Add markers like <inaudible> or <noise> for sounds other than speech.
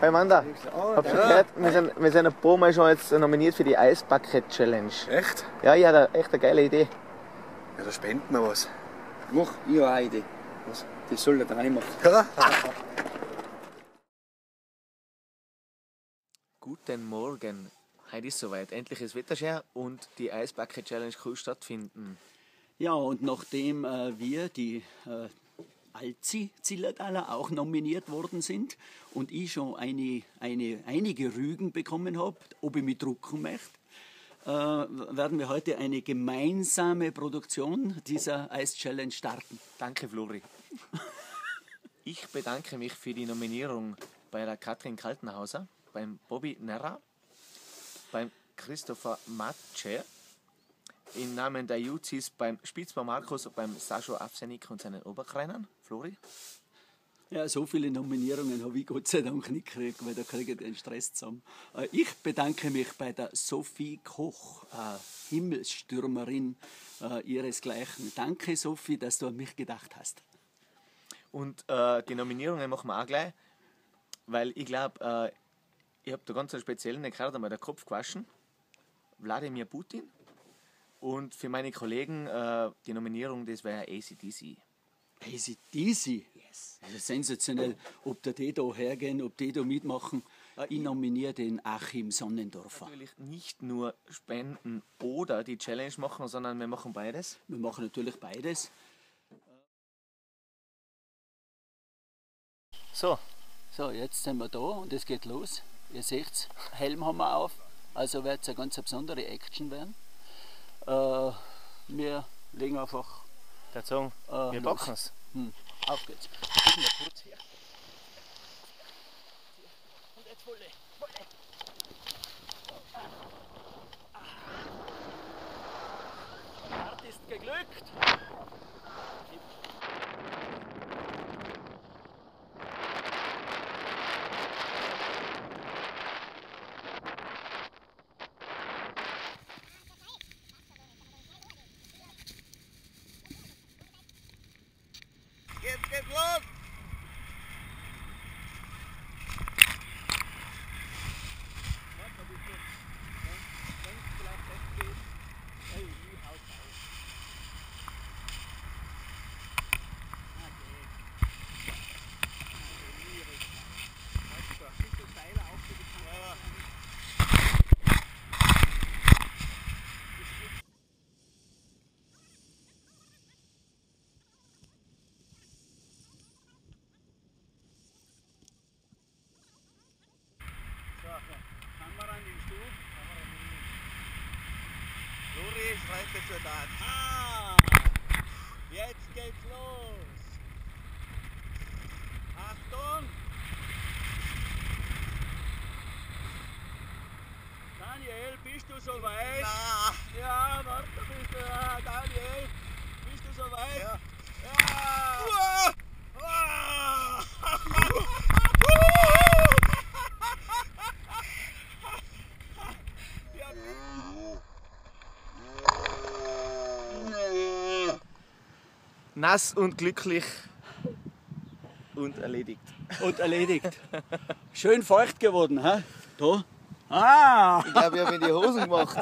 Hey Manda, Oh, habt ihr da. gehört? Wir sind, wir sind ein paar Mal schon jetzt nominiert für die Eisbucket Challenge. Echt? Ja, ich hatte echt eine geile Idee. Ja, da spenden wir was. Mach, ich habe eine Idee. Was? Das soll er rein machen. Ja? <laughs> Guten Morgen. Heute ist soweit. Endlich ist Wetterschön und die Eisbucket Challenge kann stattfinden. Ja, und nachdem äh, wir, die äh, Alzi Zillertaler, auch nominiert worden sind und ich schon eine, eine, einige Rügen bekommen habe, ob ich mich drucken möchte, äh, werden wir heute eine gemeinsame Produktion dieser Eis-Challenge starten. Danke, Flori. <laughs> Ich bedanke mich für die Nominierung bei der Katrin Kaltenhauser, beim Bobby Nerra, beim Christopher Matsche, im Namen der Juzis beim Spitzbau Markus beim Sascho Afsenik und seinen Oberkreinern. Flori. Ja, so viele Nominierungen habe ich Gott sei Dank nicht gekriegt, weil da kriege ich den Stress zusammen. Äh, Ich bedanke mich bei der Sophie Koch, äh, Himmelsstürmerin äh, ihresgleichen. Danke, Sophie, dass du an mich gedacht hast. Und äh, die Nominierungen machen wir auch gleich, weil ich glaube, äh, ich habe da ganz einen speziellen, gerade einmal den Kopf gewaschen. Wladimir Putin. Und für meine Kollegen äh, die Nominierung, das wäre ACDC. ACDC. Yes. Also sensationell. Ob da die da hergehen, ob die da mitmachen. Äh, Ich nominiere den Achim Sonnendorfer. Natürlich nicht nur spenden oder die Challenge machen, sondern wir machen beides. Wir machen natürlich beides. So, So, jetzt sind wir da und es geht los. Ihr seht Helm haben wir auf, also wird es eine ganz besondere Action werden. Äh, wir legen einfach der Song, äh, wir packen es. Hm, auf geht's. Gib mir kurz her. Und jetzt volle, volle. Start ist geglückt. Jetzt geht's los! Es schon da. Ah, jetzt geht's los. Achtung! Daniel, bist du soweit? Na, Ja, warte, bist du. Ja, Daniel, bist du soweit? Ja. Ja. Uah! Ah. Nass und glücklich und erledigt. Und erledigt. Schön feucht geworden, hä? Da. Ah! Ich glaube, ich habe in die Hosen gemacht.